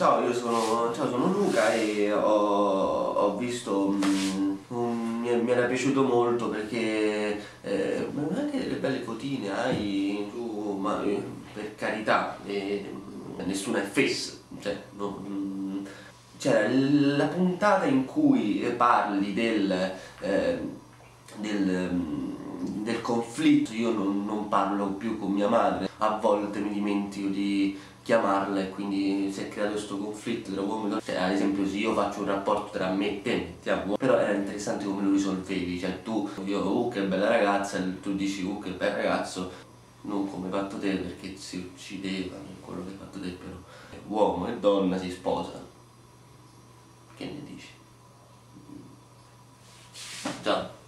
ciao, io sono, ciao, sono Luca e ho, ho visto, um, un, mi, mi, era piaciuto molto perché eh, anche delle belle fotine hai tu, ma eh, per carità, eh, nessuna è fessa, cioè, no, c'era la puntata in cui parli del, eh, del, del conflitto, io non, non, parlo più con mia madre, a volte mi dimentico di chiamarla e quindi si è creato questo conflitto tra uomo e donna, cioè, ad esempio se io faccio un rapporto tra me e te, mettiamo, però era interessante come lo risolvevi, cioè tu, io, uh che bella ragazza, e tu dici, uh che bel ragazzo, non come fatto te perché si uccidevano, quello che hai fatto te però, uomo e donna si sposano, che ne dici? Ciao.